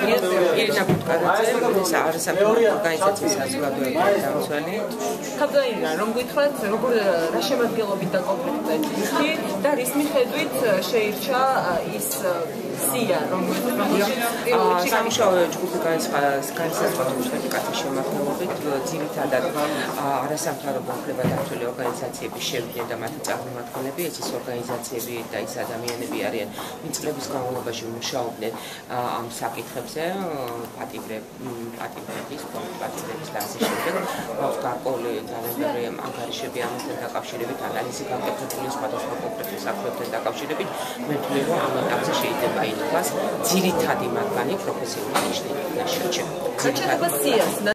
ირინა ბუტკარაძე, ეს არასაფრთხო ორგანიზაციის საზოგადოებრივი დამცველი. ხაზაინა, რომ გითხრათ, როგორ რა შემადგენლობით და კომპლექტით და რის მიხედვით შეირჩა ის სია, რომ სამუშაო ჯგუფი განსაზღვრავდა კაცის შემადგენლობით, ძირითადად არასამთავრობო უფლება დაცული ორგანიზაციების შევიდნენ და მათი წარმომადგენლები, ეს ის ორგანიზაციები და ის ადამიანები არიან, ვინც წლების განმავლობაში მუშაობდნენ ამ საკითხებზე, პატიმრების, პატიმრების და ასე შემდეგ. მოხდა გარკვეული ძალებრი ანგარიშები ამასთან დაკავშირებით, ანალიზი განკეთებული სხვადასხვა კონკრეტულ საქმეებთან დაკავშირებით, მე ვთვლი, რომ ამ ეტაპზე შეიძლება ითქვას, ძირითადი მათგანი პროფესიული ნიშნები და შეჩება. ძირითადად სიას